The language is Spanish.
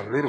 A güey.